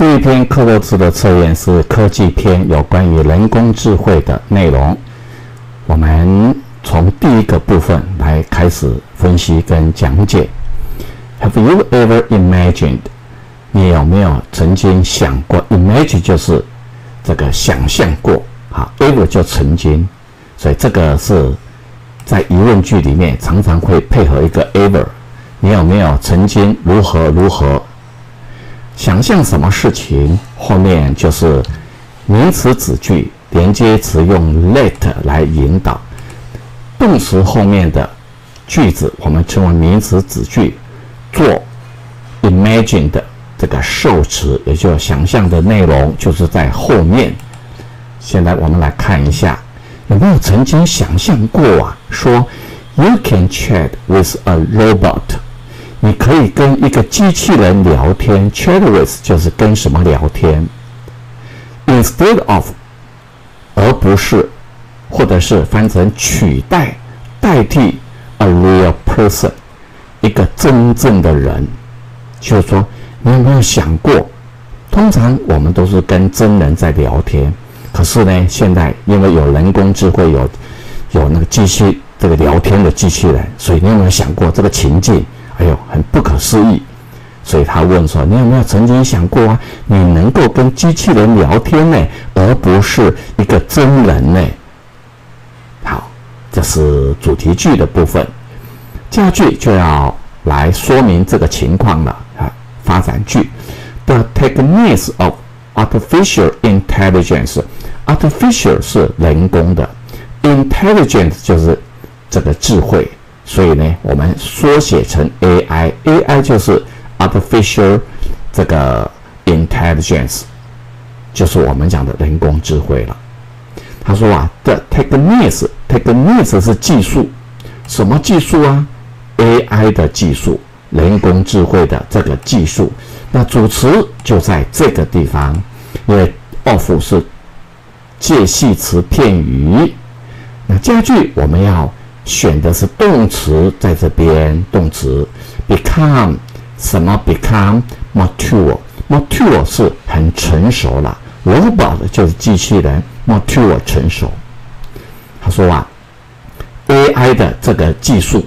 这一篇克洛兹的测验是科技篇，有关于人工智慧的内容。我们从第一个部分来开始分析跟讲解。Have you ever imagined？你有没有曾经想过？Imagine 就是这个想象过，好，ever 就曾经，所以这个是在疑问句里面常常会配合一个 ever。你有没有曾经如何如何？想象什么事情，后面就是名词子句，连接词用 let 来引导。动词后面的句子，我们称为名词子句，做 imagine 的这个受词，也就是想象的内容，就是在后面。现在我们来看一下，有没有曾经想象过啊？说 you can chat with a robot。你可以跟一个机器人聊天，chat with 就是跟什么聊天，instead of，而不是，或者是翻成取代、代替 a real person，一个真正的人。就是说，你有没有想过，通常我们都是跟真人在聊天，可是呢，现在因为有人工智慧，有有那个机器这个聊天的机器人，所以你有没有想过这个情境？不可思议，所以他问说：“你有没有曾经想过啊？你能够跟机器人聊天呢，而不是一个真人呢？”好，这是主题句的部分，下句就要来说明这个情况了啊。发展句：The techniques of artificial intelligence，artificial 是人工的，intelligence 就是这个智慧。所以呢，我们缩写成 AI，AI 就是 artificial 这个 intelligence，就是我们讲的人工智慧了。他说啊，the techniques，techniques 是技术，什么技术啊？AI 的技术，人工智慧的这个技术。那主词就在这个地方，因为 of 是介系词片语。那家具我们要。选的是动词，在这边动词 become 什么 become mature，mature 是很成熟了，robot 就是机器人，mature 成熟。他说啊，AI 的这个技术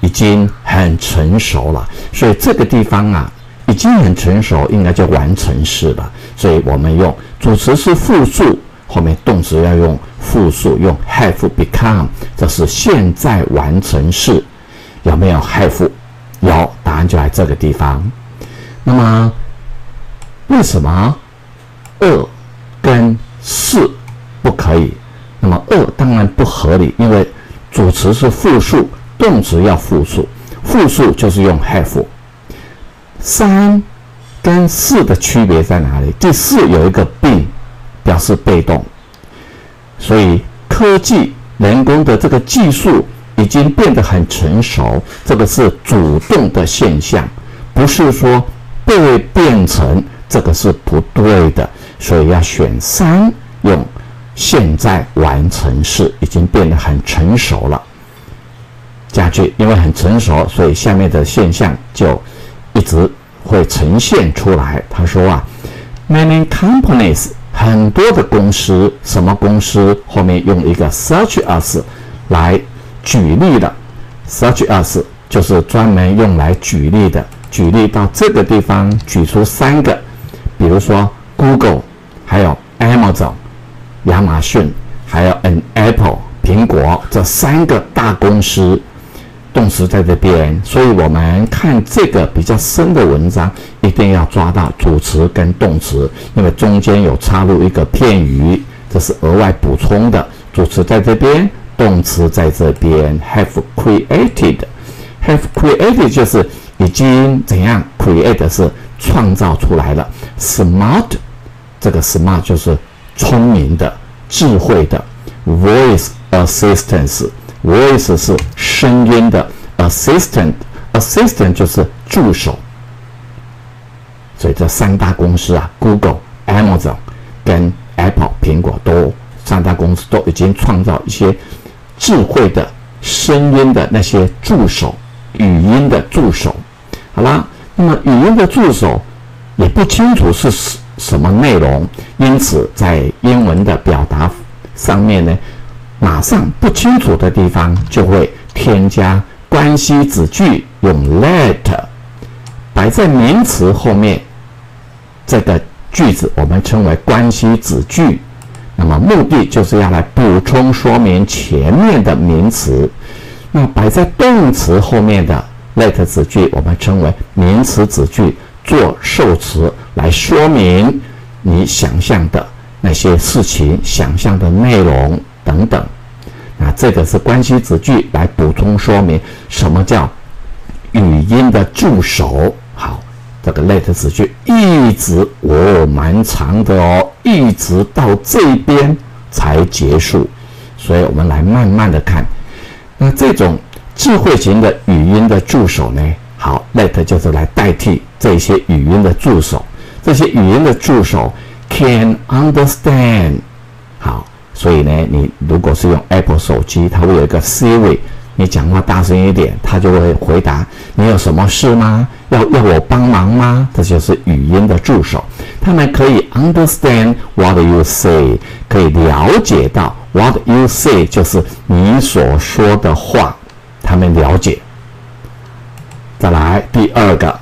已经很成熟了，所以这个地方啊已经很成熟，应该就完成式了。所以我们用主词是复数。后面动词要用复数，用 have become，这是现在完成式。有没有 have？有，答案就在这个地方。那么为什么二跟四不可以？那么二当然不合理，因为主词是复数，动词要复数，复数就是用 have。三跟四的区别在哪里？第四有一个并。表示被动，所以科技人工的这个技术已经变得很成熟，这个是主动的现象，不是说被变成，这个是不对的，所以要选三，用现在完成式，已经变得很成熟了。家具因为很成熟，所以下面的现象就一直会呈现出来。他说啊，many companies。很多的公司，什么公司后面用一个 such as 来举例的，such as 就是专门用来举例的。举例到这个地方，举出三个，比如说 Google，还有 Amazon，亚马逊，还有 an Apple，苹果这三个大公司。动词在这边，所以我们看这个比较深的文章，一定要抓到主词跟动词，因为中间有插入一个片语，这是额外补充的。主词在这边，动词在这边。Have created，have created 就是已经怎样？create 是创造出来了。Smart，这个 smart 就是聪明的、智慧的。Voice assistance。Voice 是声音的，assistant，assistant 就是助手。所以这三大公司啊，Google、Amazon 跟 Apple 苹果都三大公司都已经创造一些智慧的声音的那些助手，语音的助手。好啦，那么语音的助手也不清楚是什什么内容，因此在英文的表达上面呢，马上不清楚的地方就会添加关系子句，用 let 摆在名词后面，这个句子我们称为关系子句。那么目的就是要来补充说明前面的名词。那摆在动词后面的 let 子句，我们称为名词子句，做受词来说明你想象的那些事情、想象的内容等等。那这个是关系子句来补充说明什么叫语音的助手。好，这个 let 子句一直哦蛮长的哦，一直到这边才结束。所以我们来慢慢的看。那这种智慧型的语音的助手呢？好，let 就是来代替这些语音的助手。这些语音的助手 can understand。所以呢，你如果是用 Apple 手机，它会有一个 Siri，你讲话大声一点，它就会回答你有什么事吗？要要我帮忙吗？这就是语音的助手，他们可以 understand what you say，可以了解到。What you say 就是你所说的话，他们了解。再来第二个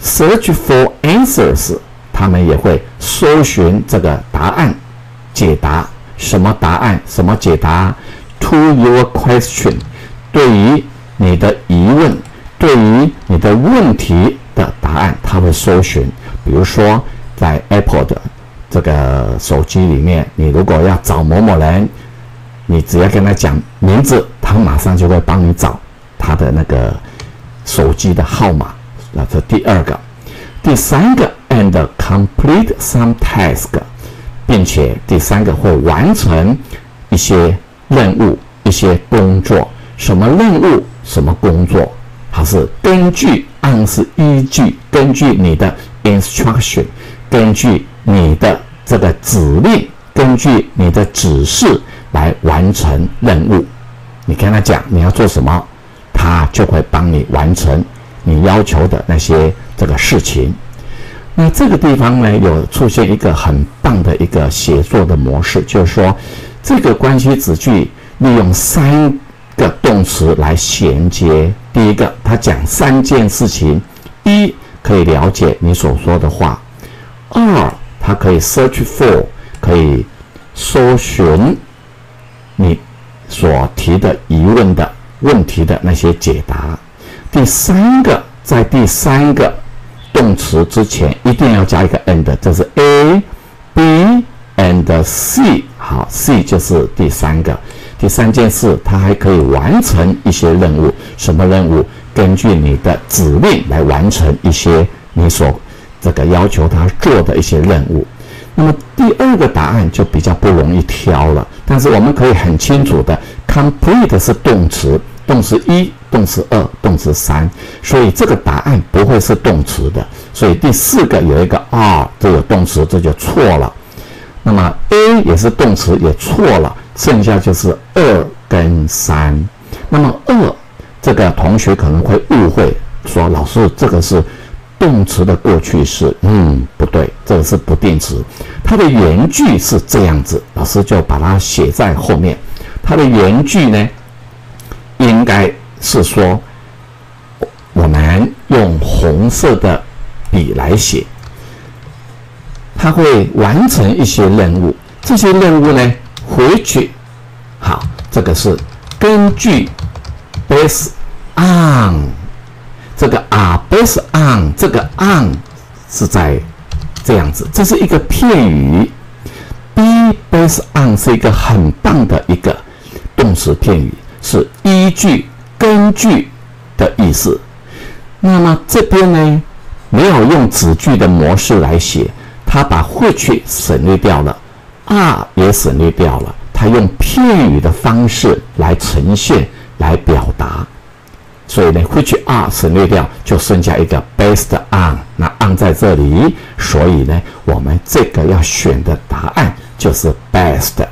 ，search for answers，他们也会搜寻这个答案、解答。什么答案？什么解答？To your question，对于你的疑问，对于你的问题的答案，他会搜寻。比如说，在 Apple 的。这个手机里面，你如果要找某某人，你只要跟他讲名字，他马上就会帮你找他的那个手机的号码。那这第二个，第三个，and complete some task，并且第三个会完成一些任务、一些工作。什么任务？什么工作？它是根据按是依据，根据你的 instruction，根据。你的这个指令，根据你的指示来完成任务。你跟他讲你要做什么，他就会帮你完成你要求的那些这个事情。那这个地方呢，有出现一个很棒的一个写作的模式，就是说这个关系子句利用三个动词来衔接。第一个，他讲三件事情：一，可以了解你所说的话；二，它可以 search for，可以搜寻你所提的疑问的问题的那些解答。第三个，在第三个动词之前一定要加一个 and，这是 A、B and C。好，C 就是第三个，第三件事，它还可以完成一些任务。什么任务？根据你的指令来完成一些你所。这个要求他做的一些任务，那么第二个答案就比较不容易挑了。但是我们可以很清楚的，complete 是动词，动词一、动词二、动词三，所以这个答案不会是动词的。所以第四个有一个 are 这个动词，这就错了。那么 A 也是动词，也错了。剩下就是二跟三。那么二这个同学可能会误会说，老师这个是。动词的过去式，嗯，不对，这个是不定词。它的原句是这样子，老师就把它写在后面。它的原句呢，应该是说，我们用红色的笔来写，它会完成一些任务。这些任务呢，回去，好，这个是根据 base on。这个 are based on 这个 on 是在这样子，这是一个片语。be based on 是一个很棒的一个动词片语，是依据、根据的意思。那么这边呢，没有用子句的模式来写，他把 which 省略掉了，are 也省略掉了，他用片语的方式来呈现、来表达。所以呢，which are 省略掉，就剩下一个 based on。那 on 在这里，所以呢，我们这个要选的答案就是 best。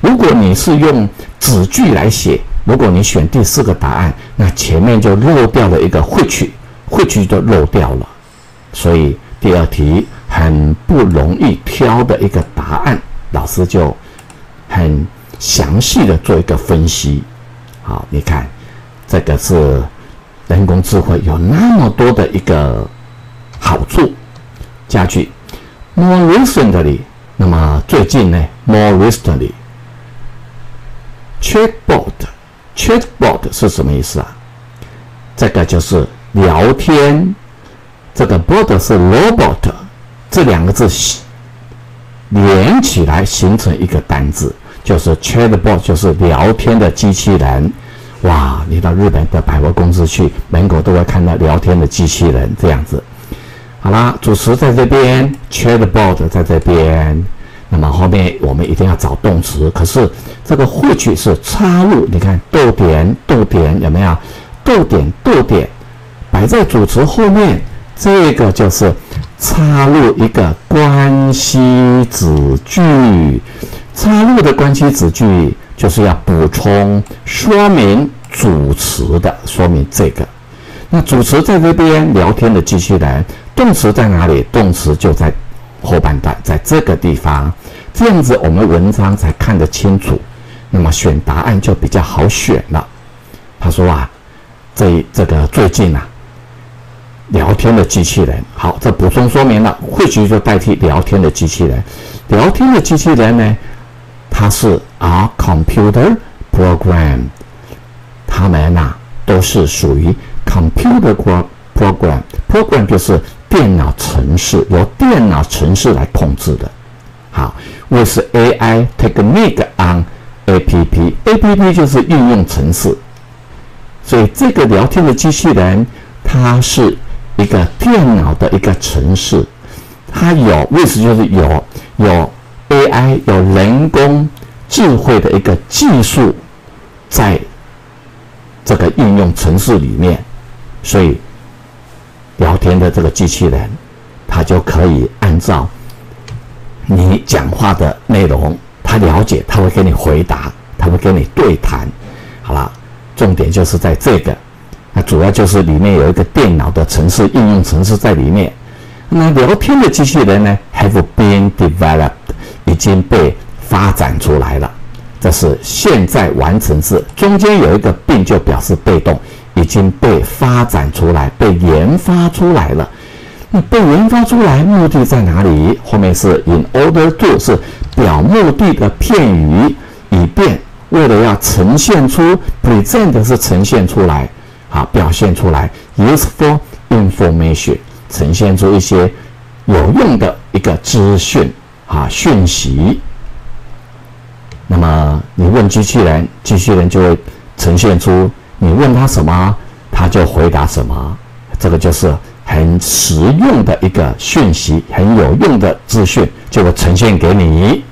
如果你是用子句来写，如果你选第四个答案，那前面就漏掉了一个 which，which 就漏掉了。所以第二题很不容易挑的一个答案，老师就很详细的做一个分析。好，你看这个是人工智慧有那么多的一个好处，加句 more recently，那么最近呢，more recently” Chatbot，Chatbot 是什么意思啊？这个就是聊天，这个 bot 是 robot，这两个字连起来形成一个单字。就是 chatbot，就是聊天的机器人。哇，你到日本的百货公司去，门口都会看到聊天的机器人这样子。好啦，主持在这边，chatbot 在这边。那么后面我们一定要找动词，可是这个获取是插入。你看逗点逗点有没有？逗点逗点摆在主词后面，这个就是插入一个关系子句。插入的关系子句就是要补充说明主词的，说明这个。那主词在这边，聊天的机器人。动词在哪里？动词就在后半段，在这个地方。这样子我们文章才看得清楚，那么选答案就比较好选了。他说啊，这这个最近啊，聊天的机器人。好，这补充说明了，或许就代替聊天的机器人。聊天的机器人呢？它是 a computer program，它们呐都是属于 computer program，program 就是电脑程式，由电脑程式来控制的。好，with AI technique on app，app 就是应用程式，所以这个聊天的机器人，它是一个电脑的一个程式，它有 with 就是有有。AI 有人工智慧的一个技术，在这个应用程式里面，所以聊天的这个机器人，它就可以按照你讲话的内容，它了解，它会给你回答，它会跟你对谈。好了，重点就是在这个，那主要就是里面有一个电脑的程式应用程式在里面。那聊天的机器人呢，have been developed。已经被发展出来了，这是现在完成式，中间有一个并就表示被动，已经被发展出来，被研发出来了。那被研发出来目的在哪里？后面是 in order to 是表目的的片语，以便为了要呈现出 present 是呈现出来，好表现出来 useful information 呈现出一些有用的一个资讯。啊，讯息。那么你问机器人，机器人就会呈现出你问他什么，他就回答什么。这个就是很实用的一个讯息，很有用的资讯，就会呈现给你。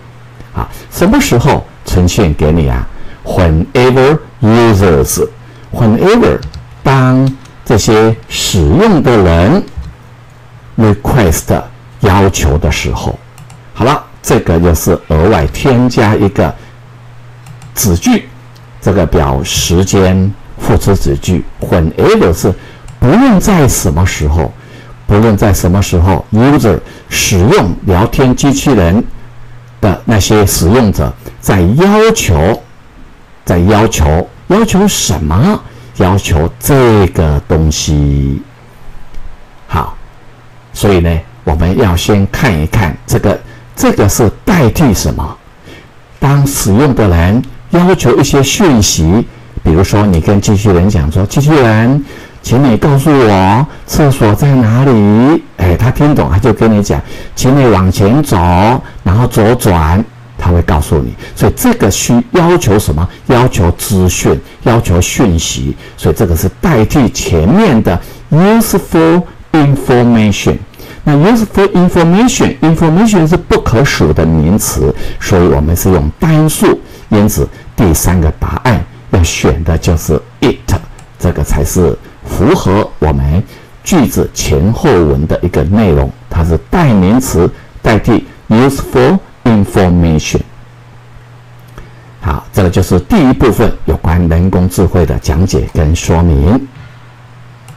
啊，什么时候呈现给你啊？Whenever users，whenever 当这些使用的人 request 要求的时候。好了，这个又是额外添加一个子句，这个表时间副词子句。Whenever 是不论在什么时候，不论在什么时候，user 使用聊天机器人的那些使用者在要求，在要求要求什么？要求这个东西。好，所以呢，我们要先看一看这个。这个是代替什么？当使用的人要求一些讯息，比如说你跟机器人讲说：“机器人，请你告诉我厕所在哪里。”哎，他听懂，他就跟你讲：“请你往前走，然后左转。”他会告诉你。所以这个需要求什么？要求资讯，要求讯息。所以这个是代替前面的 useful information。那 useful information，information 是不可数的名词，所以我们是用单数，因此第三个答案选的就是 it，这个才是符合我们句子前后文的一个内容，它是代名词代替 useful information。好，这个就是第一部分有关人工智慧的讲解跟说明。